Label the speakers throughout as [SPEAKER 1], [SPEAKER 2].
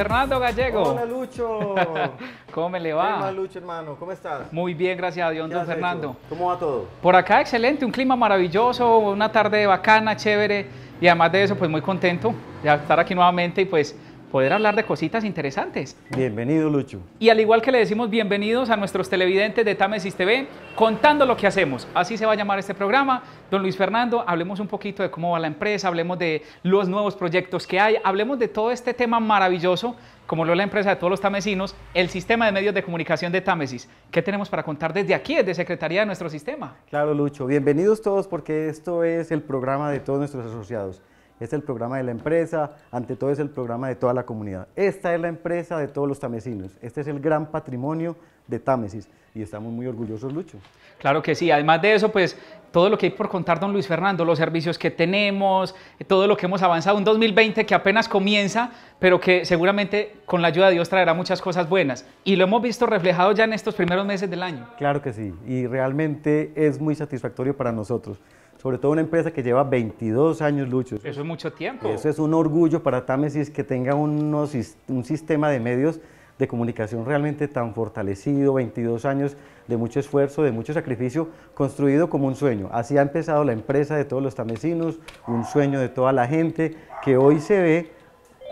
[SPEAKER 1] Fernando Gallego.
[SPEAKER 2] Hola, Lucho.
[SPEAKER 1] ¿Cómo me le
[SPEAKER 2] ¿Qué
[SPEAKER 1] va?
[SPEAKER 2] más, Lucho, hermano? ¿Cómo estás?
[SPEAKER 1] Muy bien, gracias a Dios,
[SPEAKER 2] ¿Qué
[SPEAKER 1] don Fernando.
[SPEAKER 2] hecho? ¿Cómo va todo?
[SPEAKER 1] Por acá excelente, un clima maravilloso, una tarde bacana, chévere y además de eso pues muy contento de estar aquí nuevamente y pues poder hablar de cositas interesantes.
[SPEAKER 2] Bienvenido, Lucho.
[SPEAKER 1] Y al igual que le decimos bienvenidos a nuestros televidentes de Támesis TV, contando lo que hacemos. Así se va a llamar este programa. Don Luis Fernando, hablemos un poquito de cómo va la empresa, hablemos de los nuevos proyectos que hay, hablemos de todo este tema maravilloso, como lo es la empresa de todos los tamesinos, el sistema de medios de comunicación de Támesis. ¿Qué tenemos para contar desde aquí, desde Secretaría de nuestro sistema?
[SPEAKER 2] Claro, Lucho. Bienvenidos todos porque esto es el programa de todos nuestros asociados. Es el programa de la empresa, ante todo es el programa de toda la comunidad. Esta es la empresa de todos los tamesinos. Este es el gran patrimonio de Támesis y estamos muy orgullosos, Lucho.
[SPEAKER 1] Claro que sí, además de eso, pues todo lo que hay por contar, don Luis Fernando, los servicios que tenemos, todo lo que hemos avanzado, un 2020 que apenas comienza, pero que seguramente con la ayuda de Dios traerá muchas cosas buenas. Y lo hemos visto reflejado ya en estos primeros meses del año.
[SPEAKER 2] Claro que sí, y realmente es muy satisfactorio para nosotros. Sobre todo una empresa que lleva 22 años, Lucho.
[SPEAKER 1] Eso es mucho tiempo.
[SPEAKER 2] Eso es un orgullo para Támesis que tenga unos, un sistema de medios de comunicación realmente tan fortalecido, 22 años de mucho esfuerzo, de mucho sacrificio, construido como un sueño. Así ha empezado la empresa de todos los tamesinos, un sueño de toda la gente que hoy se ve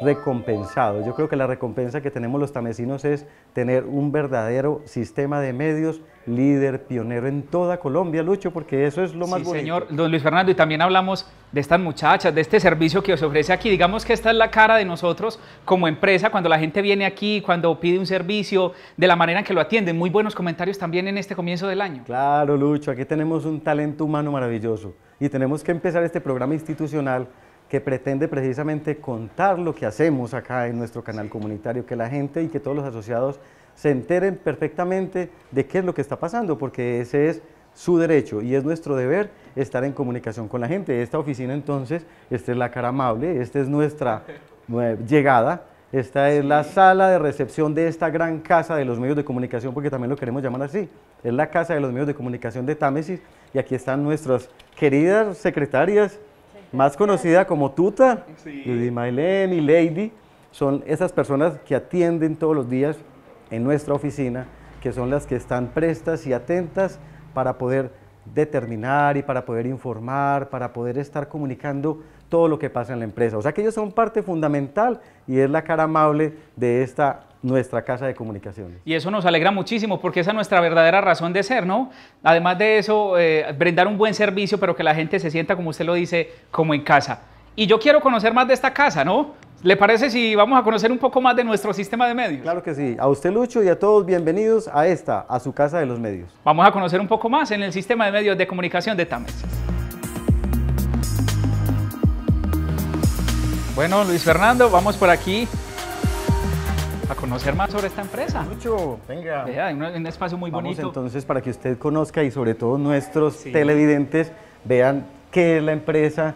[SPEAKER 2] recompensado. Yo creo que la recompensa que tenemos los tamesinos es tener un verdadero sistema de medios líder, pionero en toda Colombia, Lucho, porque eso es lo más
[SPEAKER 1] sí,
[SPEAKER 2] bonito.
[SPEAKER 1] señor, don Luis Fernando, y también hablamos de estas muchachas, de este servicio que os ofrece aquí. Digamos que esta es la cara de nosotros como empresa, cuando la gente viene aquí, cuando pide un servicio, de la manera en que lo atienden. Muy buenos comentarios también en este comienzo del año.
[SPEAKER 2] Claro, Lucho, aquí tenemos un talento humano maravilloso y tenemos que empezar este programa institucional que pretende precisamente contar lo que hacemos acá en nuestro canal comunitario, que la gente y que todos los asociados se enteren perfectamente de qué es lo que está pasando, porque ese es su derecho y es nuestro deber estar en comunicación con la gente. Esta oficina entonces, esta es la cara amable, esta es nuestra eh, llegada, esta es la sala de recepción de esta gran casa de los medios de comunicación, porque también lo queremos llamar así. Es la casa de los medios de comunicación de Támesis y aquí están nuestras queridas secretarias, más conocida como Tuta,
[SPEAKER 1] Sí.
[SPEAKER 2] Judy Maylene y Lady, son esas personas que atienden todos los días en nuestra oficina, que son las que están prestas y atentas para poder determinar y para poder informar, para poder estar comunicando todo lo que pasa en la empresa. O sea que ellos son parte fundamental y es la cara amable de esta nuestra casa de comunicaciones.
[SPEAKER 1] Y eso nos alegra muchísimo porque esa es nuestra verdadera razón de ser, ¿no? Además de eso, eh, brindar un buen servicio, pero que la gente se sienta, como usted lo dice, como en casa. Y yo quiero conocer más de esta casa, ¿no? ¿Le parece si vamos a conocer un poco más de nuestro sistema de medios?
[SPEAKER 2] Claro que sí. A usted Lucho y a todos bienvenidos a esta, a su casa de los medios.
[SPEAKER 1] Vamos a conocer un poco más en el sistema de medios de comunicación de Támesis. Bueno, Luis Fernando, vamos por aquí a conocer más sobre esta empresa.
[SPEAKER 2] Lucho, venga.
[SPEAKER 1] Vea, un, un espacio muy
[SPEAKER 2] Vamos
[SPEAKER 1] bonito.
[SPEAKER 2] entonces para que usted conozca y sobre todo nuestros
[SPEAKER 1] Sí.
[SPEAKER 2] televidentes vean qué es la empresa,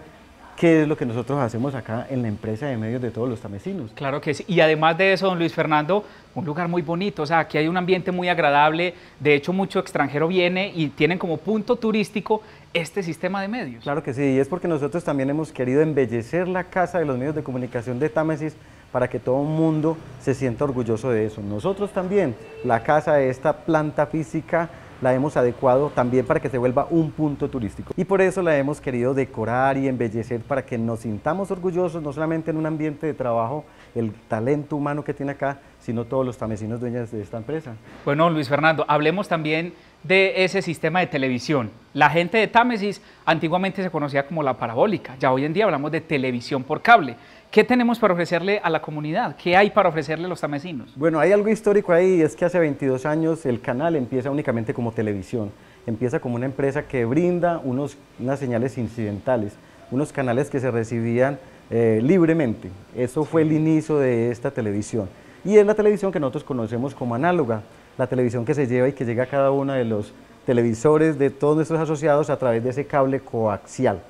[SPEAKER 2] qué es lo que nosotros hacemos acá en la empresa de medios de todos los tamesinos.
[SPEAKER 1] Claro que sí. Y además de eso, don Luis Fernando, un lugar muy bonito. O sea, aquí hay un ambiente muy agradable. De hecho, mucho extranjero viene y tienen como punto turístico este sistema de medios.
[SPEAKER 2] Claro que sí, y es porque nosotros también hemos querido embellecer la casa de los medios de comunicación de Támesis para que todo el mundo se sienta orgulloso de eso. Nosotros también, la casa de esta planta física la hemos adecuado también para que se vuelva un punto turístico. Y por eso la hemos querido decorar y embellecer para que nos sintamos orgullosos, no solamente en un ambiente de trabajo, el talento humano que tiene acá, sino todos los tamesinos dueños de esta empresa.
[SPEAKER 1] Bueno, Luis Fernando, hablemos también de ese sistema de televisión. La gente de Támesis antiguamente se conocía como la parabólica, ya hoy en día hablamos de televisión por cable. ¿Qué tenemos para ofrecerle a la comunidad? ¿Qué hay para ofrecerle a los tamesinos?
[SPEAKER 2] Bueno, hay algo histórico ahí, es que hace 22 años el canal empieza únicamente como televisión, empieza como una empresa que brinda unos, unas señales incidentales, unos canales que se recibían eh, libremente. Eso fue el inicio de esta televisión. Y es la televisión que nosotros conocemos como análoga, la televisión que se lleva y que llega a cada uno de los televisores de todos nuestros asociados a través de ese cable coaxial.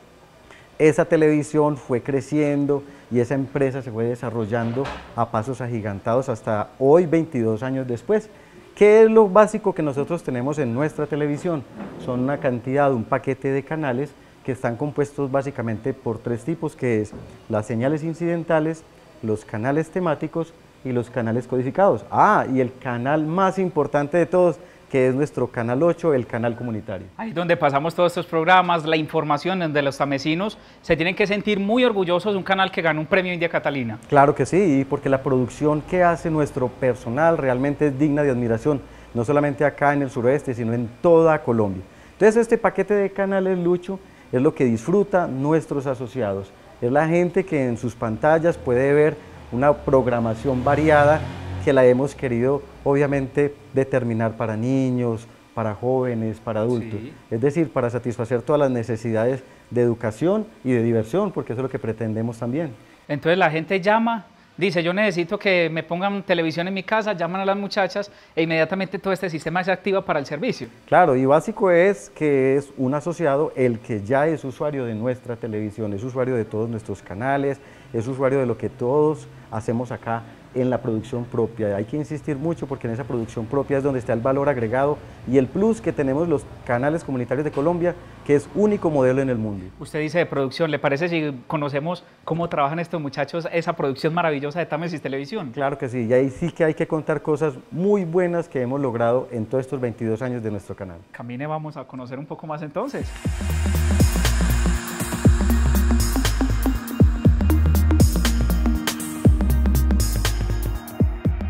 [SPEAKER 2] Esa televisión fue creciendo y esa empresa se fue desarrollando a pasos agigantados hasta hoy, 22 años después. ¿Qué es lo básico que nosotros tenemos en nuestra televisión? Son una cantidad, un paquete de canales que están compuestos básicamente por tres tipos, que es las señales incidentales, los canales temáticos y los canales codificados. Ah, y el canal más importante de todos, que es nuestro canal 8, el canal comunitario.
[SPEAKER 1] Ahí donde pasamos todos estos programas, la información donde los tamesinos se tienen que sentir muy orgullosos de un canal que ganó un premio India Catalina.
[SPEAKER 2] Claro que sí, porque la producción que hace nuestro personal realmente es digna de admiración, no solamente acá en el suroeste, sino en toda Colombia. Entonces este paquete de canales, Lucho, es lo que disfruta nuestros asociados. Es la gente que en sus pantallas puede ver una programación variada que la hemos querido obviamente determinar para niños, para jóvenes, para adultos. Es decir, para satisfacer todas las necesidades de educación y de diversión, porque eso es lo que pretendemos también.
[SPEAKER 1] Entonces la gente llama, dice, yo necesito que me pongan televisión en mi casa, llaman a las muchachas e inmediatamente todo este sistema se activa para el servicio.
[SPEAKER 2] Claro, y básico es que es un asociado el que ya es usuario de nuestra televisión, es usuario de todos nuestros canales, es usuario de lo que todos hacemos acá en la producción propia. Hay que insistir mucho porque en esa producción propia es donde está el valor agregado y el plus que tenemos los canales comunitarios de Colombia, que es único modelo en el mundo.
[SPEAKER 1] Usted dice de producción, ¿le parece si conocemos cómo trabajan estos muchachos esa producción maravillosa de Támesis Televisión?
[SPEAKER 2] Claro que sí, y ahí sí que hay que contar cosas muy buenas que hemos logrado en todos estos 22 años de nuestro canal.
[SPEAKER 1] Camine, vamos a conocer un poco más entonces.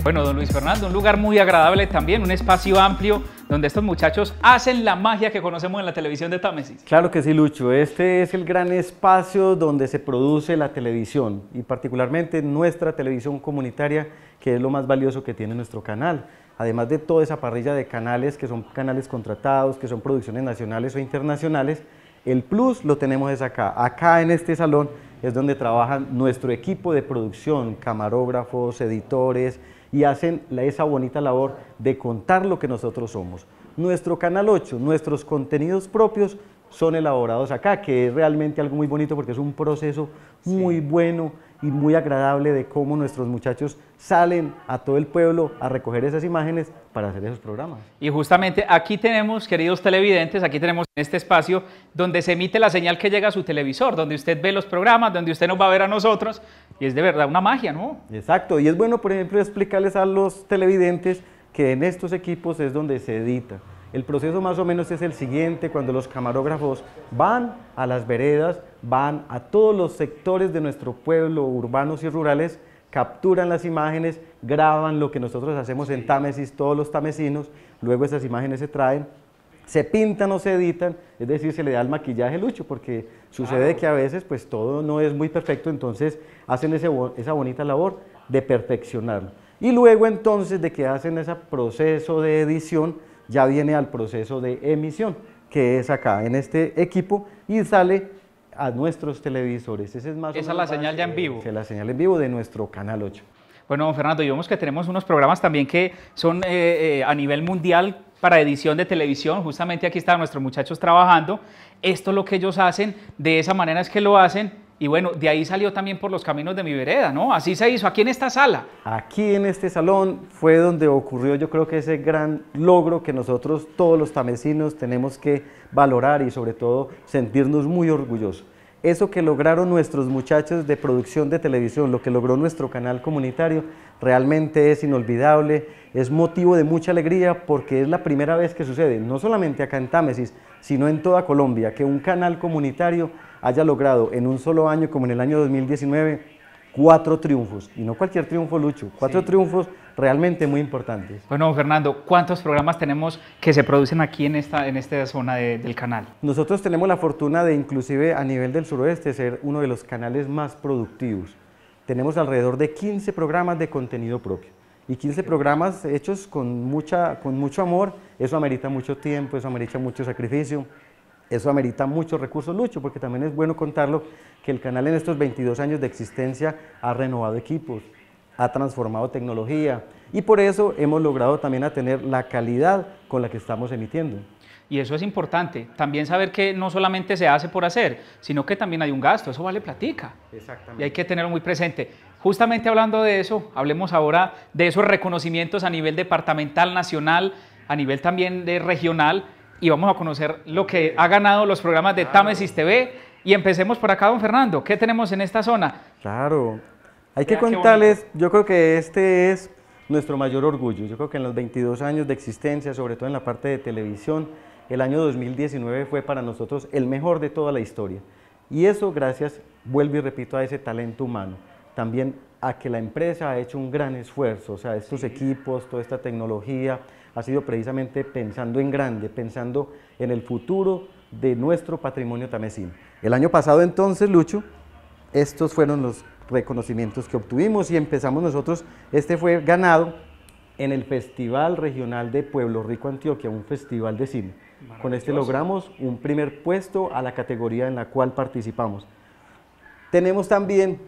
[SPEAKER 1] Bueno, don Luis Fernando, un lugar muy agradable también, un espacio amplio donde estos muchachos hacen la magia que conocemos en la televisión de Támesis.
[SPEAKER 2] Claro que sí, Lucho. Este es el gran espacio donde se produce la televisión y particularmente nuestra televisión comunitaria, que es lo más valioso que tiene nuestro canal. Además de toda esa parrilla de canales que son canales contratados, que son producciones nacionales o internacionales, el plus lo tenemos es acá. Acá en este salón es donde trabajan nuestro equipo de producción, camarógrafos, editores, y hacen esa bonita labor de contar lo que nosotros somos. Nuestro Canal 8, nuestros contenidos propios son elaborados acá, que es realmente algo muy bonito porque es un proceso muy bueno y muy agradable de cómo nuestros muchachos salen a todo el pueblo a recoger esas imágenes para hacer esos programas.
[SPEAKER 1] Y justamente aquí tenemos, queridos televidentes, aquí tenemos este espacio donde se emite la señal que llega a su televisor, donde usted ve los programas, donde usted nos va a ver a nosotros, y es de verdad una magia, ¿no?
[SPEAKER 2] Exacto, y es bueno, por ejemplo, explicarles a los televidentes que en estos equipos es donde se edita. El proceso más o menos es el siguiente, cuando los camarógrafos van a las veredas, van a todos los sectores de nuestro pueblo, urbanos y rurales, capturan las imágenes, graban lo que nosotros hacemos en Támesis, todos los tamesinos, luego esas imágenes se traen, se pintan o se editan, es decir, se le da el maquillaje lucho, porque sucede que a veces pues todo no es muy perfecto, entonces hacen esa bonita labor de perfeccionarlo. Y luego entonces de que hacen ese proceso de edición, ya viene al proceso de emisión, que es acá en este equipo y sale a nuestros televisores.
[SPEAKER 1] Esa es, más Esa es la señal ya en vivo.
[SPEAKER 2] Es la señal en vivo de nuestro canal 8.
[SPEAKER 1] Bueno, Fernando, y vemos que tenemos unos programas también que son eh, eh, a nivel mundial para edición de televisión. Justamente aquí están nuestros muchachos trabajando. Esto es lo que ellos hacen, de esa manera es que lo hacen y bueno, de ahí salió también por los caminos de mi vereda, ¿no? Así se hizo, aquí en esta sala.
[SPEAKER 2] Aquí en este salón fue donde ocurrió yo creo que ese gran logro que nosotros todos los tamesinos tenemos que valorar y sobre todo sentirnos muy orgullosos. Eso que lograron nuestros muchachos de producción de televisión, lo que logró nuestro canal comunitario, realmente es inolvidable, es motivo de mucha alegría porque es la primera vez que sucede, no solamente acá en Támesis, sino en toda Colombia, que un canal comunitario haya logrado en un solo año, como en el año 2019, cuatro triunfos. Y no cualquier triunfo, Lucho, cuatro triunfos realmente muy importantes.
[SPEAKER 1] Bueno, Fernando, ¿cuántos programas tenemos que se producen aquí en esta, en esta zona del canal?
[SPEAKER 2] Nosotros tenemos la fortuna de, inclusive a nivel del suroeste, ser uno de los canales más productivos. Tenemos alrededor de 15 programas de contenido propio. Y 15 programas hechos con, mucha, con mucho amor, eso amerita mucho tiempo, eso amerita mucho sacrificio, eso amerita muchos recursos, Lucho, porque también es bueno contarlo que el canal en estos 22 años de existencia ha renovado equipos, ha transformado tecnología y por eso hemos logrado también a tener la calidad con la que estamos emitiendo.
[SPEAKER 1] Y eso es importante, también saber que no solamente se hace por hacer, sino que también hay un gasto, eso vale platica. Exactamente. Y hay que tenerlo muy presente. Justamente hablando de eso, hablemos ahora de esos reconocimientos a nivel departamental, nacional, a nivel también de regional, y vamos a conocer lo que ha ganado los programas de Tamesis TV. Y empecemos por acá, don Fernando. ¿Qué tenemos en esta zona?
[SPEAKER 2] Claro, hay que contarles, yo creo que este es nuestro mayor orgullo. Yo creo que en los 22 años de existencia, sobre todo en la parte de televisión, el año 2019 fue para nosotros el mejor de toda la historia. Y eso gracias, vuelvo y repito, a ese talento humano. También a que la empresa ha hecho un gran esfuerzo, o sea, estos equipos, toda esta tecnología, ha sido precisamente pensando en grande, pensando en el futuro de nuestro patrimonio tamesino. El año pasado entonces, Lucho, estos fueron los reconocimientos que obtuvimos y empezamos nosotros, este fue ganado en el Festival Regional de Pueblo Rico, Antioquia, un festival de cine. Con este logramos un primer puesto a la categoría en la cual participamos. Tenemos también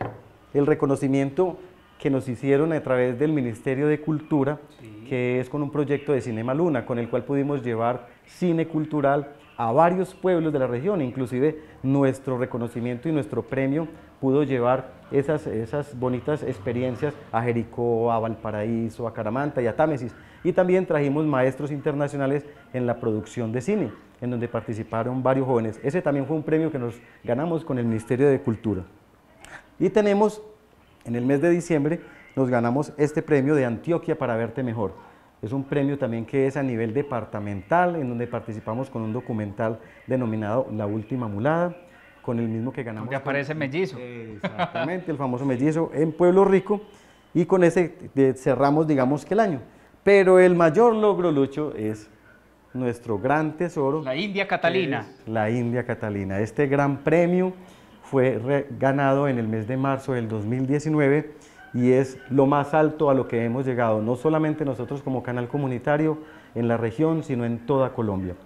[SPEAKER 2] el reconocimiento que nos hicieron a través del Ministerio de Cultura, que es con un proyecto de Cinema Luna, con el cual pudimos llevar cine cultural a varios pueblos de la región, inclusive nuestro reconocimiento y nuestro premio pudo llevar esas, esas bonitas experiencias a Jericó, a Valparaíso, a Caramanta y a Támesis. Y también trajimos maestros internacionales en la producción de cine, en donde participaron varios jóvenes. Ese también fue un premio que nos ganamos con el Ministerio de Cultura. Y tenemos, en el mes de diciembre, nos ganamos este premio de Antioquia para verte mejor. Es un premio también que es a nivel departamental, en donde participamos con un documental denominado La Última Mulada, con el mismo que ganamos.
[SPEAKER 1] Que aparece mellizo.
[SPEAKER 2] Exactamente, el famoso mellizo en Pueblo Rico, y con ese cerramos, digamos que el año. Pero el mayor logro, Lucho, es nuestro gran tesoro.
[SPEAKER 1] La India Catalina.
[SPEAKER 2] La India Catalina. Este gran premio fue ganado en el mes de marzo del 2019 y es lo más alto a lo que hemos llegado, no solamente nosotros como canal comunitario en la región, sino en toda Colombia.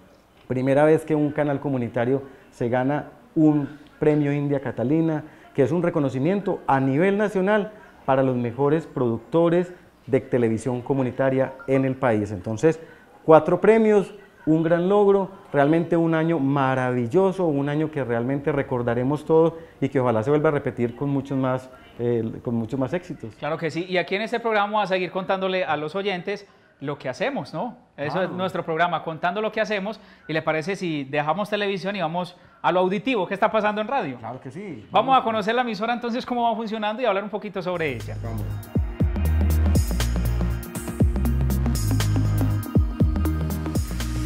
[SPEAKER 2] Primera vez que un canal comunitario se gana un premio India Catalina, que es un reconocimiento a nivel nacional para los mejores productores de televisión comunitaria en el país. Entonces, cuatro premios, un gran logro, realmente un año maravilloso, un año que realmente recordaremos todo y que ojalá se vuelva a repetir con muchos más, eh, con muchos más éxitos.
[SPEAKER 1] Claro que sí, y aquí en este programa vamos a seguir contándole a los oyentes lo que hacemos, ¿no? Eso es nuestro programa, contando lo que hacemos. ¿Y le parece si dejamos televisión y vamos a lo auditivo? ¿Qué está pasando en radio?
[SPEAKER 2] Claro que sí.
[SPEAKER 1] Vamos, a conocer la emisora entonces, cómo va funcionando y hablar un poquito sobre ella. Vamos.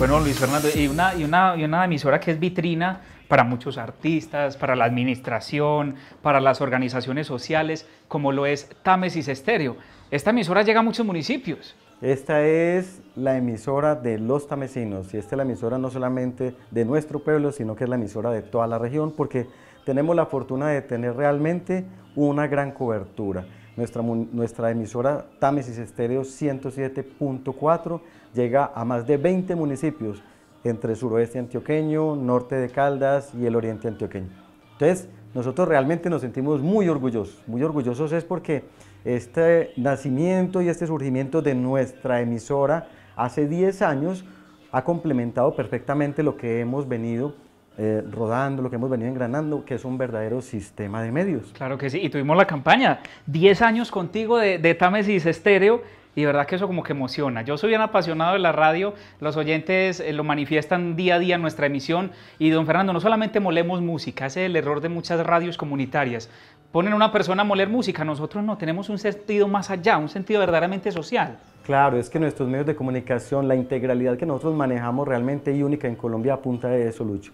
[SPEAKER 1] Bueno, Luis Fernando, y una, y, una, y una emisora que es vitrina para muchos artistas, para la administración, para las organizaciones sociales, como lo es Támesis Estéreo. Esta emisora llega a muchos municipios.
[SPEAKER 2] Esta es la emisora de los tamesinos y esta es la emisora no solamente de nuestro pueblo, sino que es la emisora de toda la región porque tenemos la fortuna de tener realmente una gran cobertura. Nuestra, nuestra emisora Támesis Estéreo 107.4 llega a más de 20 municipios entre suroeste antioqueño, norte de Caldas y el oriente antioqueño. Entonces, nosotros realmente nos sentimos muy orgullosos. Muy orgullosos es porque este nacimiento y este surgimiento de nuestra emisora hace 10 años ha complementado perfectamente lo que hemos venido eh, rodando, lo que hemos venido engranando, que es un verdadero sistema de medios.
[SPEAKER 1] Claro que sí, y tuvimos la campaña, 10 años contigo de, de Támesis Estéreo, y verdad que eso como que emociona. Yo soy bien apasionado de la radio, los oyentes eh, lo manifiestan día a día en nuestra emisión, y don Fernando, no solamente molemos música, ese es el error de muchas radios comunitarias. Ponen a una persona a moler música, nosotros no, tenemos un sentido más allá, un sentido verdaderamente social.
[SPEAKER 2] Claro, es que nuestros medios de comunicación, la integralidad que nosotros manejamos realmente y única en Colombia apunta de eso, Lucho.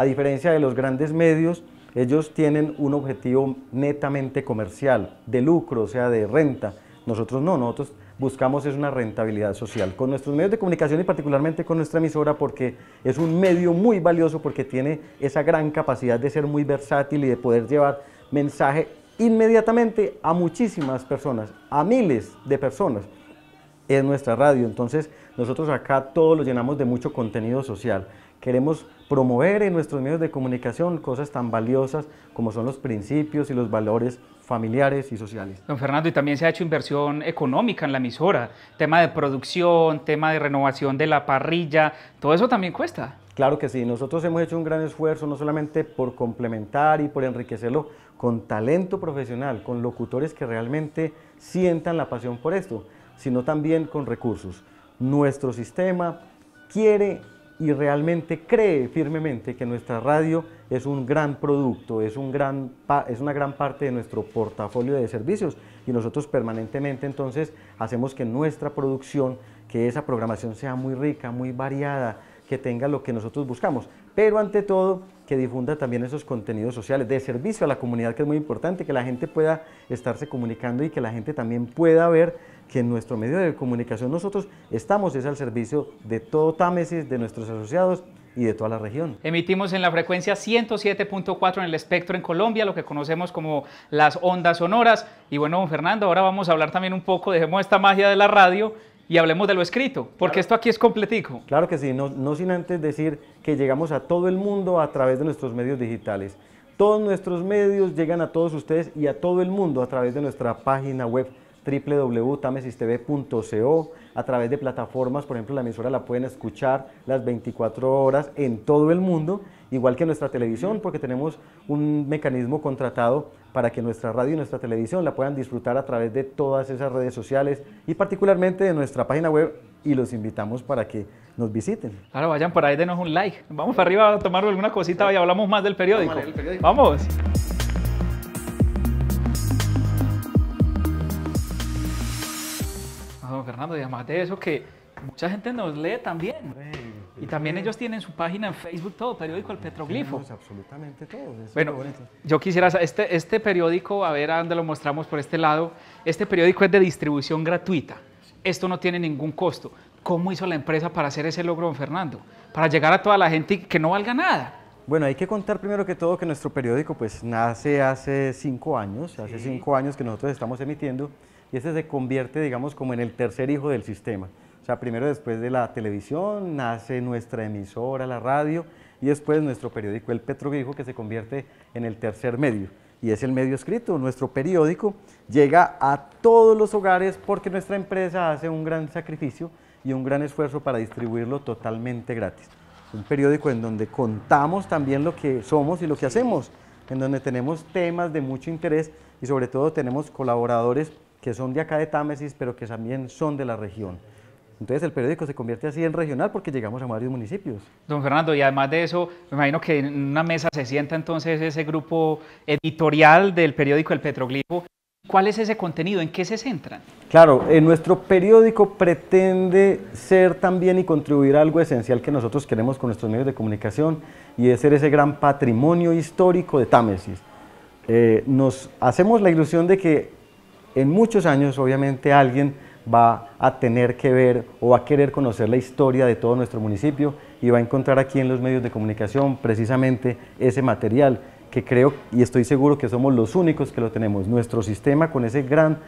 [SPEAKER 2] A diferencia de los grandes medios, ellos tienen un objetivo netamente comercial, de lucro, o sea, de renta. Nosotros no, nosotros buscamos es una rentabilidad social con nuestros medios de comunicación y particularmente con nuestra emisora porque es un medio muy valioso porque tiene esa gran capacidad de ser muy versátil y de poder llevar mensaje inmediatamente a muchísimas personas, a miles de personas. Es nuestra radio, entonces nosotros acá todos lo llenamos de mucho contenido social. Queremos promover en nuestros medios de comunicación cosas tan valiosas como son los principios y los valores familiares y sociales.
[SPEAKER 1] Don Fernando, y también se ha hecho inversión económica en la emisora, tema de producción, tema de renovación de la parrilla, todo eso también cuesta.
[SPEAKER 2] Claro que sí, nosotros hemos hecho un gran esfuerzo no solamente por complementar y por enriquecerlo con talento profesional, con locutores que realmente sientan la pasión por esto, sino también con recursos. Nuestro sistema quiere y realmente cree firmemente que nuestra radio es un gran producto, es, un gran, es una gran parte de nuestro portafolio de servicios. Y nosotros permanentemente entonces hacemos que nuestra producción, que esa programación sea muy rica, muy variada, que tenga lo que nosotros buscamos, pero ante todo que difunda también esos contenidos sociales de servicio a la comunidad, que es muy importante, que la gente pueda estarse comunicando y que la gente también pueda ver que en nuestro medio de comunicación nosotros estamos es al servicio de todo Támesis, de nuestros asociados y de toda la región.
[SPEAKER 1] Emitimos en la frecuencia 107.4 en el espectro en Colombia, lo que conocemos como las ondas sonoras. Y bueno, don Fernando, ahora vamos a hablar también un poco, dejemos esta magia de la radio y hablemos de lo escrito, porque esto aquí es completico.
[SPEAKER 2] Claro que sí, no, no sin antes decir que llegamos a todo el mundo a través de nuestros medios digitales. Todos nuestros medios llegan a todos ustedes y a todo el mundo a través de nuestra página web www.tamesistv.co, a través de plataformas, por ejemplo la emisora la pueden escuchar las 24 horas en todo el mundo, igual que nuestra televisión, porque tenemos un mecanismo contratado para que nuestra radio y nuestra televisión la puedan disfrutar a través de todas esas redes sociales y particularmente de nuestra página web y los invitamos para que nos visiten.
[SPEAKER 1] Claro, vayan por ahí, denos un like. Vamos para arriba a tomar alguna cosita y hablamos más del periódico. Vamos. Fernando, y además de eso que mucha gente nos lee también. Y también ellos tienen su página en Facebook, todo, periódico El Petroglifo.
[SPEAKER 2] absolutamente todo.
[SPEAKER 1] Bueno, yo quisiera, este, este periódico, a ver a dónde lo mostramos por este lado, este periódico es de distribución gratuita. Esto no tiene ningún costo. ¿Cómo hizo la empresa para hacer ese logro, don Fernando? Para llegar a toda la gente y que no valga nada.
[SPEAKER 2] Bueno, hay que contar primero que todo que nuestro periódico pues nace hace cinco años, hace cinco años que nosotros estamos emitiendo y este se convierte, digamos, como en el tercer hijo del sistema. O sea, primero después de la televisión nace nuestra emisora, la radio, y después nuestro periódico El Petroglifo, que se convierte en el tercer medio. Y es el medio escrito. Nuestro periódico llega a todos los hogares porque nuestra empresa hace un gran sacrificio y un gran esfuerzo para distribuirlo totalmente gratis. Un periódico en donde contamos también lo que somos y lo que hacemos, en donde tenemos temas de mucho interés y sobre todo tenemos colaboradores que son de acá de Támesis, pero que también son de la región. Entonces el periódico se convierte así en regional porque llegamos a varios municipios.
[SPEAKER 1] Don Fernando, y además de eso, me imagino que en una mesa se sienta entonces ese grupo editorial del periódico El Petroglifo. ¿Cuál es ese contenido? ¿En qué se centran?
[SPEAKER 2] Claro, en nuestro periódico pretende ser también y contribuir a algo esencial que nosotros queremos con nuestros medios de comunicación y es ser ese gran patrimonio histórico de Támesis. Eh, nos hacemos la ilusión de que en muchos años, obviamente, alguien va a tener que ver o va a querer conocer la historia de todo nuestro municipio y va a encontrar aquí en los medios de comunicación precisamente ese material que creo y estoy seguro que somos los únicos que lo tenemos. Nuestro sistema con, ese gran,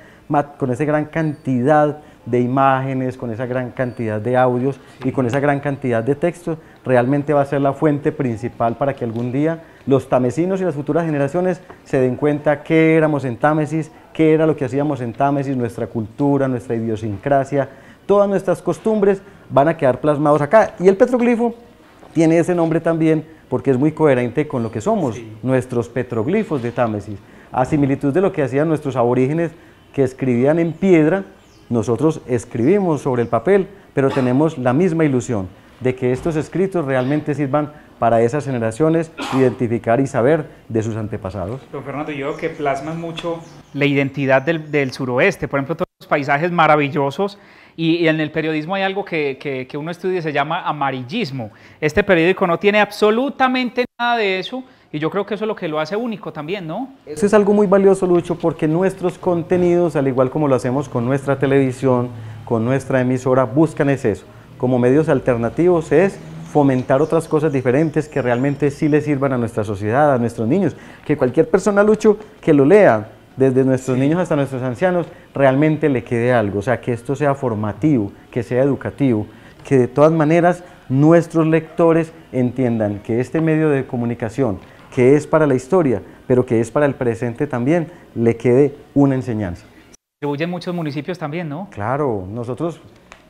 [SPEAKER 2] con esa gran cantidad de imágenes, con esa gran cantidad de audios y con esa gran cantidad de textos, realmente va a ser la fuente principal para que algún día los tamesinos y las futuras generaciones se den cuenta qué éramos en Támesis, qué era lo que hacíamos en Támesis, nuestra cultura, nuestra idiosincrasia, todas nuestras costumbres van a quedar plasmados acá. Y el petroglifo tiene ese nombre también porque es muy coherente con lo que somos, nuestros petroglifos de Támesis. A similitud de lo que hacían nuestros aborígenes que escribían en piedra, nosotros escribimos sobre el papel, pero tenemos la misma ilusión de que estos escritos realmente sirvan para esas generaciones identificar y saber de sus antepasados.
[SPEAKER 1] Don Fernando, yo creo que plasman mucho la identidad del, suroeste, por ejemplo, todos los paisajes maravillosos y, en el periodismo hay algo que, que, uno estudia y se llama amarillismo. Este periódico no tiene absolutamente nada de eso y yo creo que eso es lo que lo hace único también, ¿no?
[SPEAKER 2] Eso es algo muy valioso, Lucho, porque nuestros contenidos, al igual como lo hacemos con nuestra televisión, con nuestra emisora, buscan es eso. Como medios alternativos es fomentar otras cosas diferentes que realmente sí le sirvan a nuestra sociedad, a nuestros niños. Que cualquier persona, Lucho, que lo lea, desde nuestros niños hasta nuestros ancianos, realmente le quede algo. O sea, que esto sea formativo, que sea educativo, que de todas maneras nuestros lectores entiendan que este medio de comunicación, que es para la historia, pero que es para el presente también, le quede una enseñanza.
[SPEAKER 1] Distribuyen muchos municipios también, ¿no?
[SPEAKER 2] Claro, nosotros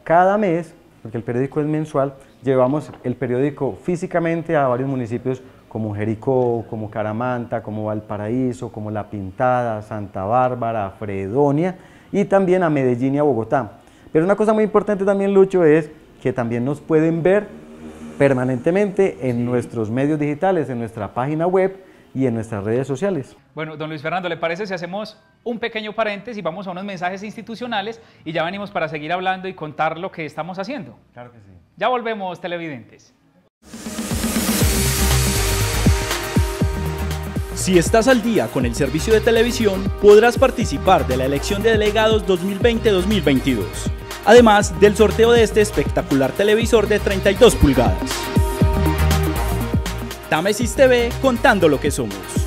[SPEAKER 2] cada mes, porque el periódico es mensual, llevamos el periódico físicamente a varios municipios como Jericó, como Caramanta, como Valparaíso, como La Pintada, Santa Bárbara, Fredonia y también a Medellín y a Bogotá. Pero una cosa muy importante también, Lucho, es que también nos pueden ver permanentemente en nuestros medios digitales, en nuestra página web y en nuestras redes sociales.
[SPEAKER 1] Bueno, don Luis Fernando, ¿le parece si hacemos un pequeño paréntesis y vamos a unos mensajes institucionales y ya venimos para seguir hablando y contar lo que estamos haciendo?
[SPEAKER 2] Claro que sí.
[SPEAKER 1] Ya volvemos, televidentes.
[SPEAKER 3] Si estás al día con el servicio de televisión, podrás participar de la elección de delegados 2020-2022, además del sorteo de este espectacular televisor de 32 pulgadas. Tamesis TV contando lo que somos.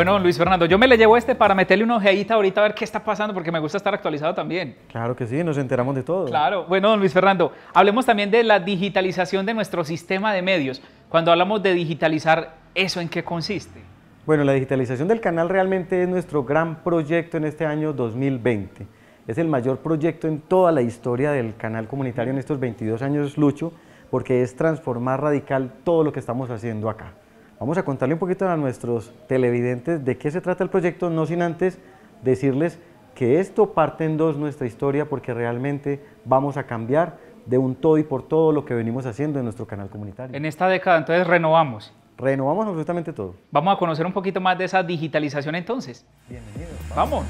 [SPEAKER 1] Bueno, Luis Fernando, yo me le llevo este para meterle una ojeadita ahorita a ver qué está pasando, porque me gusta estar actualizado también.
[SPEAKER 2] Claro que sí, nos enteramos de todo.
[SPEAKER 1] Claro. Bueno, don Luis Fernando, hablemos también de la digitalización de nuestro sistema de medios. Cuando hablamos de digitalizar, ¿eso en qué consiste?
[SPEAKER 2] Bueno, la digitalización del canal realmente es nuestro gran proyecto en este año 2020. Es el mayor proyecto en toda la historia del canal comunitario en estos 22 años, Lucho, porque es transformar radical todo lo que estamos haciendo acá. Vamos a contarle un poquito a nuestros televidentes de qué se trata el proyecto, no sin antes decirles que esto parte en dos nuestra historia porque realmente vamos a cambiar de un todo y por todo lo que venimos haciendo en nuestro canal comunitario.
[SPEAKER 1] En esta década entonces renovamos.
[SPEAKER 2] Renovamos absolutamente todo.
[SPEAKER 1] Vamos a conocer un poquito más de esa digitalización entonces.
[SPEAKER 2] Bienvenido.
[SPEAKER 1] Vamos.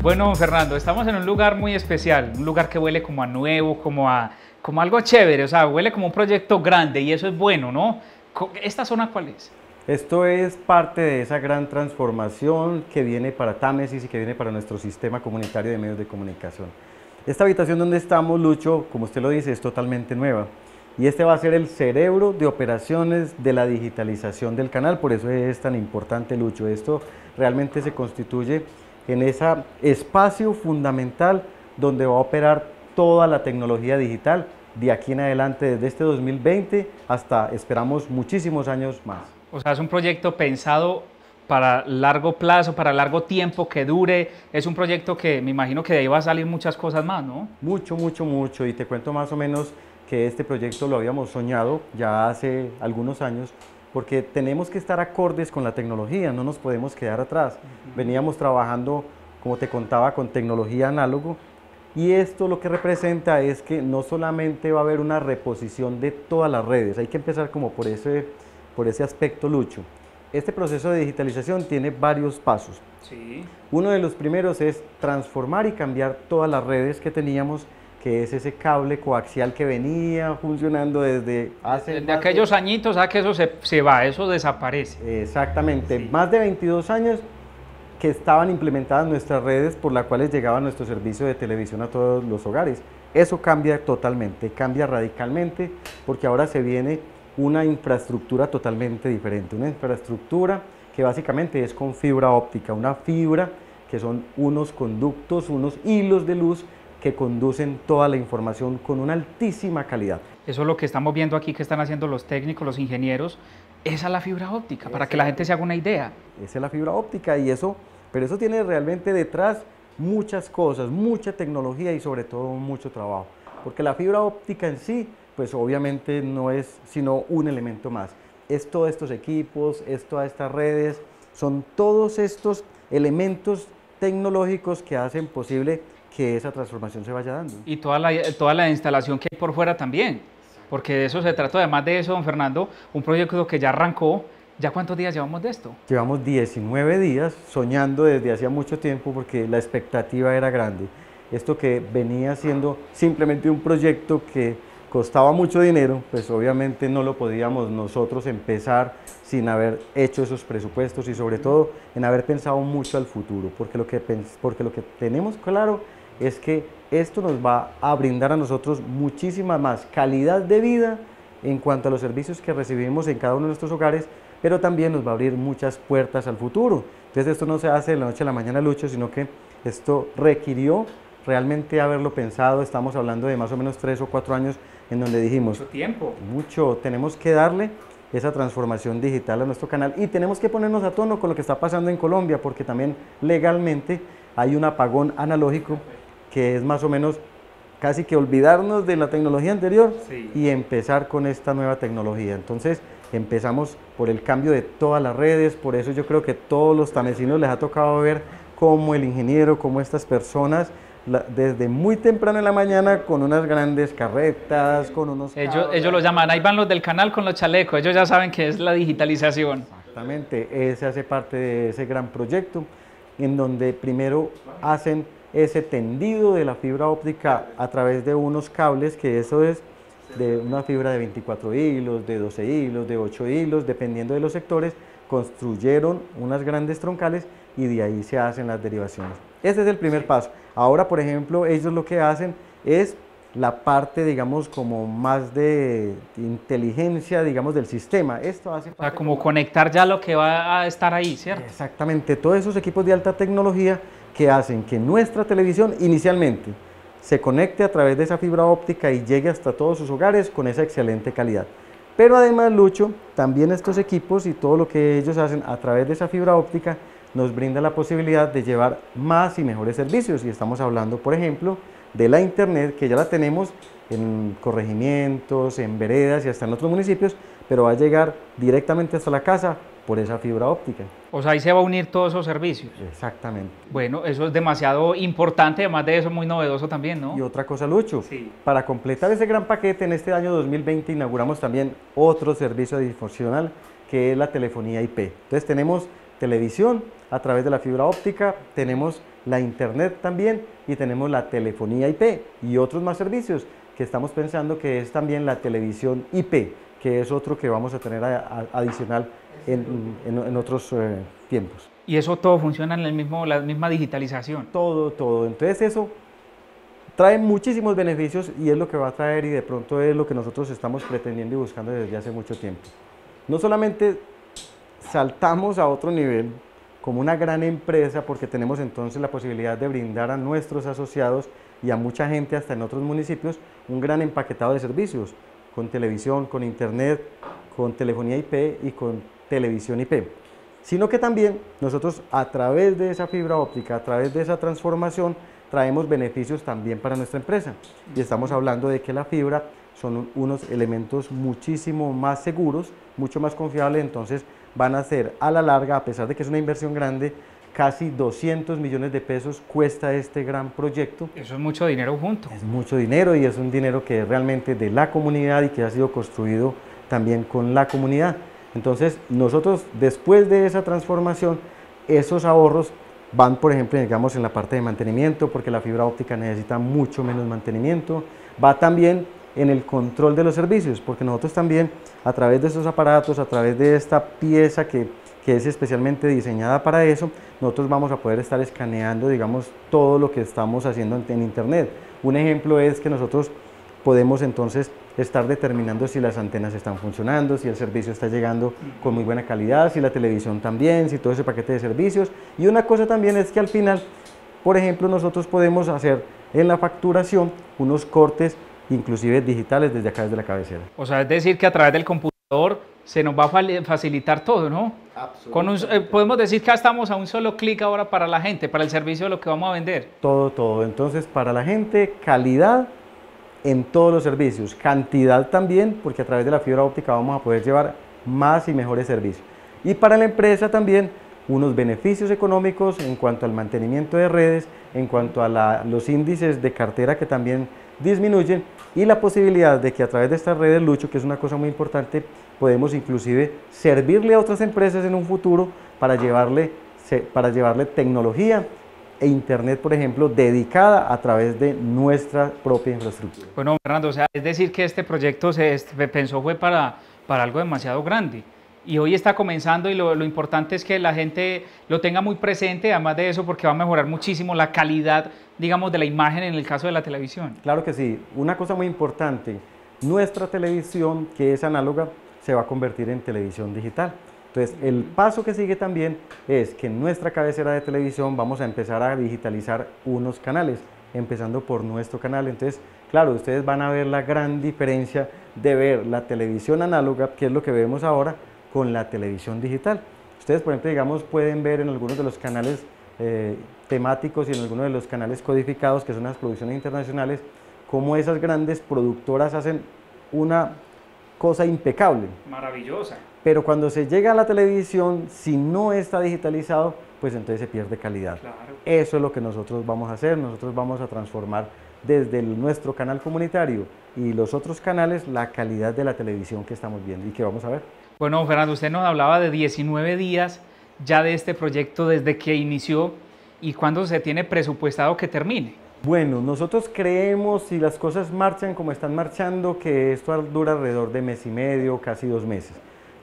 [SPEAKER 1] Bueno, Fernando, estamos en un lugar muy especial, un lugar que huele como a nuevo, como a como algo chévere, o sea, huele como un proyecto grande y eso es bueno, ¿no? ¿Esta zona cuál es?
[SPEAKER 2] Esto es parte de esa gran transformación que viene para Támesis y que viene para nuestro sistema comunitario de medios de comunicación. Esta habitación donde estamos, Lucho, como usted lo dice, es totalmente nueva. Y este va a ser el cerebro de operaciones de la digitalización del canal, por eso es tan importante, Lucho. Esto realmente se constituye en ese espacio fundamental donde va a operar toda la tecnología digital de aquí en adelante, desde este 2020 hasta esperamos muchísimos años más.
[SPEAKER 1] O sea, es un proyecto pensado para largo plazo, para largo tiempo, que dure. Es un proyecto que me imagino que de ahí va a salir muchas cosas más, ¿no?
[SPEAKER 2] Mucho, mucho, mucho. Y te cuento más o menos que este proyecto lo habíamos soñado ya hace algunos años, porque tenemos que estar acordes con la tecnología, no nos podemos quedar atrás. Veníamos trabajando, como te contaba, con tecnología análogo y esto lo que representa es que no solamente va a haber una reposición de todas las redes, hay que empezar como por ese, por ese aspecto, Lucho. Este proceso de digitalización tiene varios pasos.
[SPEAKER 1] Sí.
[SPEAKER 2] Uno de los primeros es transformar y cambiar todas las redes que teníamos, que es ese cable coaxial que venía funcionando desde hace...
[SPEAKER 1] Desde aquellos añitos, a que eso se, se, va, eso desaparece.
[SPEAKER 2] Exactamente, más de 22 años que estaban implementadas nuestras redes por las cuales llegaba nuestro servicio de televisión a todos los hogares. Eso cambia totalmente, cambia radicalmente, porque ahora se viene una infraestructura totalmente diferente, una infraestructura que básicamente es con fibra óptica, una fibra que son unos conductos, unos hilos de luz que conducen toda la información con una altísima calidad.
[SPEAKER 1] Eso es lo que estamos viendo aquí que están haciendo los técnicos, los ingenieros. Esa es la fibra óptica, para que la gente se haga una idea.
[SPEAKER 2] Esa es la fibra óptica y eso pero eso tiene realmente detrás muchas cosas, mucha tecnología y sobre todo mucho trabajo. Porque la fibra óptica en sí, pues obviamente no es sino un elemento más. Es todos estos equipos, es todas estas redes, son todos estos elementos tecnológicos que hacen posible que esa transformación se vaya dando.
[SPEAKER 1] Y toda la, toda la instalación que hay por fuera también, porque de eso se trata, además de eso, don Fernando, un proyecto que ya arrancó, ¿Ya cuántos días llevamos de esto?
[SPEAKER 2] Llevamos 19 días soñando desde hacía mucho tiempo porque la expectativa era grande. Esto que venía siendo simplemente un proyecto que costaba mucho dinero, pues obviamente no lo podíamos nosotros empezar sin haber hecho esos presupuestos y sobre todo en haber pensado mucho al futuro, porque lo que, porque lo que tenemos claro es que esto nos va a brindar a nosotros muchísima más calidad de vida en cuanto a los servicios que recibimos en cada uno de nuestros hogares, pero también nos va a abrir muchas puertas al futuro. Entonces esto no se hace de la noche a la mañana, Lucho, sino que esto requirió realmente haberlo pensado, estamos hablando de más o menos tres o cuatro años en donde dijimos,
[SPEAKER 1] mucho tiempo.
[SPEAKER 2] Mucho, tenemos que darle esa transformación digital a nuestro canal y tenemos que ponernos a tono con lo que está pasando en Colombia, porque también legalmente hay un apagón analógico que es más o menos casi que olvidarnos de la tecnología anterior y empezar con esta nueva tecnología. Entonces empezamos por el cambio de todas las redes, por eso yo creo que todos los tamecinos les ha tocado ver cómo el ingeniero, cómo estas personas desde muy temprano en la mañana con unas grandes carretas, con unos...
[SPEAKER 1] Ellos, ellos lo llaman, ahí van los del canal con los chalecos, ellos ya saben que es la digitalización.
[SPEAKER 2] Exactamente, ese hace parte de ese gran proyecto en donde primero hacen ese tendido de la fibra óptica a través de unos cables, que eso es de una fibra de 24 hilos, de 12 hilos, de 8 hilos, dependiendo de los sectores, construyeron unas grandes troncales y de ahí se hacen las derivaciones. Ese es el primer paso. Ahora, por ejemplo, ellos lo que hacen es la parte, digamos, como más de inteligencia, digamos, del sistema. Esto hace...
[SPEAKER 1] O sea, como conectar ya lo que va a estar ahí, ¿cierto?
[SPEAKER 2] Exactamente, todos esos equipos de alta tecnología que hacen que nuestra televisión inicialmente se conecte a través de esa fibra óptica y llegue hasta todos sus hogares con esa excelente calidad. Pero además, Lucho, también estos equipos y todo lo que ellos hacen a través de esa fibra óptica nos brinda la posibilidad de llevar más y mejores servicios. Y estamos hablando, por ejemplo, de la Internet, que ya la tenemos en corregimientos, en veredas y hasta en otros municipios, pero va a llegar directamente hasta la casa por esa fibra óptica.
[SPEAKER 1] O sea, ahí se va a unir todos esos servicios.
[SPEAKER 2] Exactamente.
[SPEAKER 1] Bueno, eso es demasiado importante, además de eso muy novedoso también, ¿no?
[SPEAKER 2] Y otra cosa, Lucho, sí. para completar ese gran paquete, en este año 2020 inauguramos también otro servicio adicional, que es la telefonía IP. Entonces tenemos televisión a través de la fibra óptica, tenemos la internet también y tenemos la telefonía IP y otros más servicios que estamos pensando que es también la televisión IP, que es otro que vamos a tener adicional en, otros eh, tiempos.
[SPEAKER 1] ¿Y eso todo funciona en el mismo, la misma digitalización?
[SPEAKER 2] Todo, todo. Entonces eso trae muchísimos beneficios y es lo que va a traer y de pronto es lo que nosotros estamos pretendiendo y buscando desde hace mucho tiempo. No solamente saltamos a otro nivel como una gran empresa porque tenemos entonces la posibilidad de brindar a nuestros asociados y a mucha gente hasta en otros municipios un gran empaquetado de servicios con televisión, con internet, con telefonía IP y con televisión IP. Sino que también nosotros a través de esa fibra óptica, a través de esa transformación, traemos beneficios también para nuestra empresa. Y estamos hablando de que la fibra son unos elementos muchísimo más seguros, mucho más confiables, entonces van a ser a la larga, a pesar de que es una inversión grande, casi 200 millones de pesos cuesta este gran proyecto.
[SPEAKER 1] Eso es mucho dinero junto.
[SPEAKER 2] Es mucho dinero y es un dinero que es realmente de la comunidad y que ha sido construido también con la comunidad. Entonces, nosotros después de esa transformación, esos ahorros van, por ejemplo, digamos, en la parte de mantenimiento, porque la fibra óptica necesita mucho menos mantenimiento. Va también en el control de los servicios, porque nosotros también a través de esos aparatos, a través de esta pieza que, que, es especialmente diseñada para eso, nosotros vamos a poder estar escaneando, digamos, todo lo que estamos haciendo en, en Internet. Un ejemplo es que nosotros podemos entonces estar determinando si las antenas están funcionando, si el servicio está llegando con muy buena calidad, si la televisión también, si todo ese paquete de servicios. Y una cosa también es que al final, por ejemplo, nosotros podemos hacer en la facturación unos cortes inclusive digitales desde acá desde la cabecera.
[SPEAKER 1] O sea, es decir que a través del computador se nos va a facilitar todo, ¿no? Con eh, podemos decir que estamos a un solo clic ahora para la gente, para el servicio de lo que vamos a vender.
[SPEAKER 2] Todo, todo. Entonces, para la gente, calidad en todos los servicios, cantidad también, porque a través de la fibra óptica vamos a poder llevar más y mejores servicios. Y para la empresa también, unos beneficios económicos en cuanto al mantenimiento de redes, en cuanto a los índices de cartera que también disminuyen y la posibilidad de que a través de estas redes Lucho, que es una cosa muy importante, podemos inclusive servirle a otras empresas en un futuro para llevarle, para llevarle tecnología e Internet, por ejemplo, dedicada a través de nuestra propia infraestructura.
[SPEAKER 1] Bueno, Fernando, o sea, es decir que este proyecto se pensó fue para, para algo demasiado grande y hoy está comenzando y lo, lo, importante es que la gente lo tenga muy presente, además de eso porque va a mejorar muchísimo la calidad, digamos, de la imagen en el caso de la televisión.
[SPEAKER 2] Claro que sí. Una cosa muy importante, nuestra televisión, que es análoga, se va a convertir en televisión digital. Entonces, el paso que sigue también es que en nuestra cabecera de televisión vamos a empezar a digitalizar unos canales, empezando por nuestro canal. Entonces, claro, ustedes van a ver la gran diferencia de ver la televisión análoga, que es lo que vemos ahora, con la televisión digital. Ustedes, por ejemplo, digamos, pueden ver en algunos de los canales eh, temáticos y en algunos de los canales codificados, que son las producciones internacionales, cómo esas grandes productoras hacen una cosa impecable.
[SPEAKER 1] Maravillosa.
[SPEAKER 2] Pero cuando se llega a la televisión, si no está digitalizado, pues entonces se pierde calidad. Eso es lo que nosotros vamos a hacer, nosotros vamos a transformar desde nuestro canal comunitario y los otros canales la calidad de la televisión que estamos viendo y que vamos a ver.
[SPEAKER 1] Bueno, Fernando, usted nos hablaba de 19 días ya de este proyecto desde que inició y cuándo se tiene presupuestado que termine.
[SPEAKER 2] Bueno, nosotros creemos, si las cosas marchan como están marchando, que esto dura alrededor de mes y medio, casi dos meses.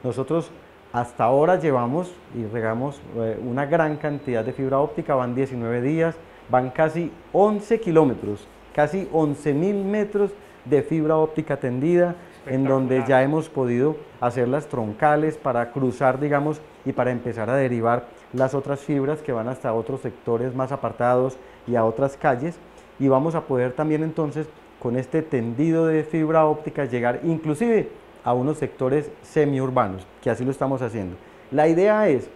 [SPEAKER 2] Nosotros hasta ahora llevamos y regamos eh, una gran cantidad de fibra óptica, van 19 días, van casi 11 kilómetros, casi 11 mil metros de fibra óptica tendida, en donde ya hemos podido hacer las troncales para cruzar, digamos, y para empezar a derivar las otras fibras que van hasta otros sectores más apartados y a otras calles. Y vamos a poder también entonces, con este tendido de fibra óptica, llegar inclusive a unos sectores semiurbanos, que así lo estamos haciendo. La idea es,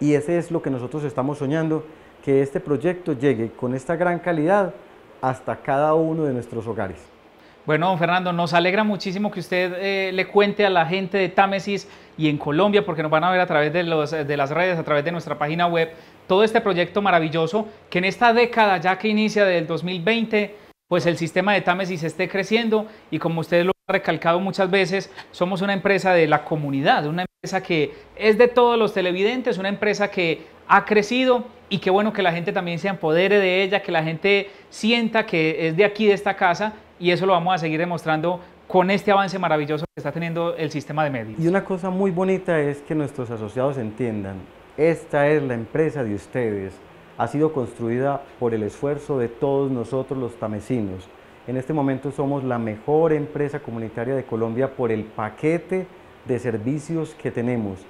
[SPEAKER 2] y ese es lo que nosotros estamos soñando, que este proyecto llegue con esta gran calidad hasta cada uno de nuestros hogares.
[SPEAKER 1] Bueno, don Fernando, nos alegra muchísimo que usted eh, le cuente a la gente de Támesis y en Colombia, porque nos van a ver a través de, las redes, a través de nuestra página web, todo este proyecto maravilloso que en esta década ya que inicia del 2020, pues el sistema de Támesis esté creciendo y como usted lo recalcado muchas veces, somos una empresa de la comunidad, una empresa que es de todos los televidentes, una empresa que ha crecido y qué bueno que la gente también se empodere de ella, que la gente sienta que es de aquí, de esta casa y eso lo vamos a seguir demostrando con este avance maravilloso que está teniendo el sistema de medios.
[SPEAKER 2] Y una cosa muy bonita es que nuestros asociados entiendan, esta es la empresa de ustedes, ha sido construida por el esfuerzo de todos nosotros los tamesinos. En este momento somos la mejor empresa comunitaria de Colombia por el paquete de servicios que tenemos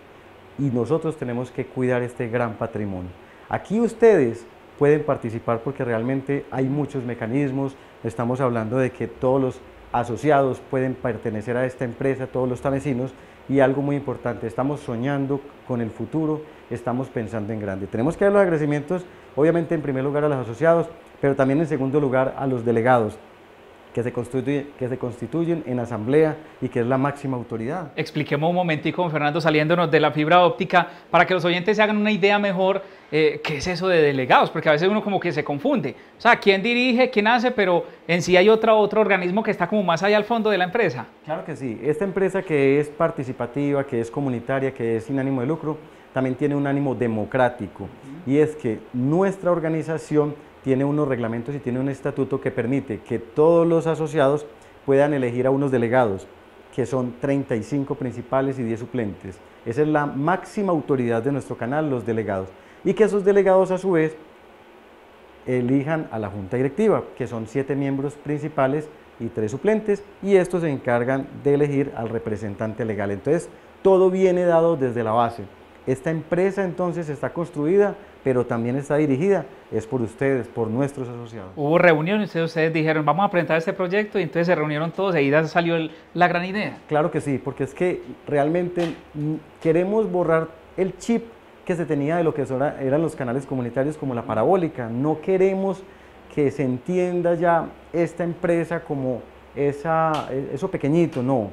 [SPEAKER 2] y nosotros tenemos que cuidar este gran patrimonio. Aquí ustedes pueden participar porque realmente hay muchos mecanismos, estamos hablando de que todos los asociados pueden pertenecer a esta empresa, todos los tamesinos, y algo muy importante, estamos soñando con el futuro, estamos pensando en grande. Tenemos que dar los agradecimientos, obviamente en primer lugar a los asociados, pero también en segundo lugar a los delegados, que se, que se constituyen en asamblea y que es la máxima autoridad.
[SPEAKER 1] Expliquemos un momentico, Fernando, saliéndonos de la fibra óptica, para que los oyentes se hagan una idea mejor, eh, qué es eso de delegados, porque a veces uno como que se confunde. O sea, ¿quién dirige, quién hace? Pero en sí hay otro, otro organismo que está como más allá al fondo de la empresa.
[SPEAKER 2] Claro que sí. Esta empresa que es participativa, que es comunitaria, que es sin ánimo de lucro, también tiene un ánimo democrático. Y es que nuestra organización tiene unos reglamentos y tiene un estatuto que permite que todos los asociados puedan elegir a unos delegados, que son 35 principales y 10 suplentes. Esa es la máxima autoridad de nuestro canal, los delegados. Y que esos delegados a su vez elijan a la junta directiva, que son 7 miembros principales y 3 suplentes, y estos se encargan de elegir al representante legal. Entonces, todo viene dado desde la base. Esta empresa entonces está construida pero también está dirigida, es por ustedes, por nuestros asociados.
[SPEAKER 1] Hubo reuniones, ustedes dijeron, vamos a presentar este proyecto, y entonces se reunieron todos, y ahí salió la gran idea.
[SPEAKER 2] Claro que sí, porque es que realmente queremos borrar el chip que se tenía de lo que eran los canales comunitarios como la parabólica. No queremos que se entienda ya esta empresa como esa, eso pequeñito, no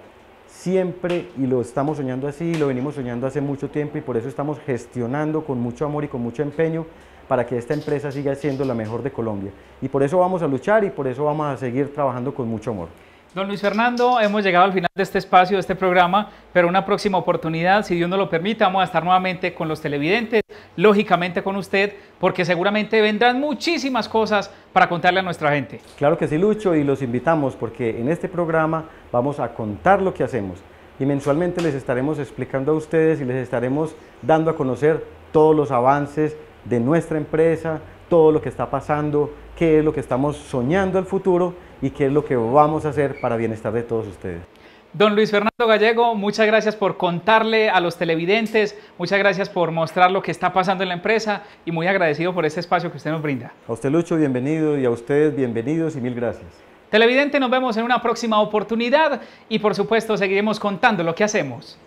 [SPEAKER 2] siempre, y lo estamos soñando así, lo venimos soñando hace mucho tiempo y por eso estamos gestionando con mucho amor y con mucho empeño para que esta empresa siga siendo la mejor de Colombia. Y por eso vamos a luchar y por eso vamos a seguir trabajando con mucho amor.
[SPEAKER 1] Don Luis Fernando, hemos llegado al final de este espacio, de este programa, pero una próxima oportunidad, si Dios nos lo permite, vamos a estar nuevamente con los televidentes, lógicamente con usted, porque seguramente vendrán muchísimas cosas para contarle a nuestra gente.
[SPEAKER 2] Claro que sí, Lucho, y los invitamos porque en este programa vamos a contar lo que hacemos y mensualmente les estaremos explicando a ustedes y les estaremos dando a conocer todos los avances de nuestra empresa, todo lo que está pasando, qué es lo que estamos soñando al futuro y qué es lo que vamos a hacer para bienestar de todos ustedes.
[SPEAKER 1] Don Luis Fernando Gallego, muchas gracias por contarle a los televidentes, muchas gracias por mostrar lo que está pasando en la empresa y muy agradecido por este espacio que usted nos brinda.
[SPEAKER 2] A usted Lucho, bienvenido y a ustedes bienvenidos y mil gracias.
[SPEAKER 1] Televidente, nos vemos en una próxima oportunidad y por supuesto seguiremos contando lo que hacemos.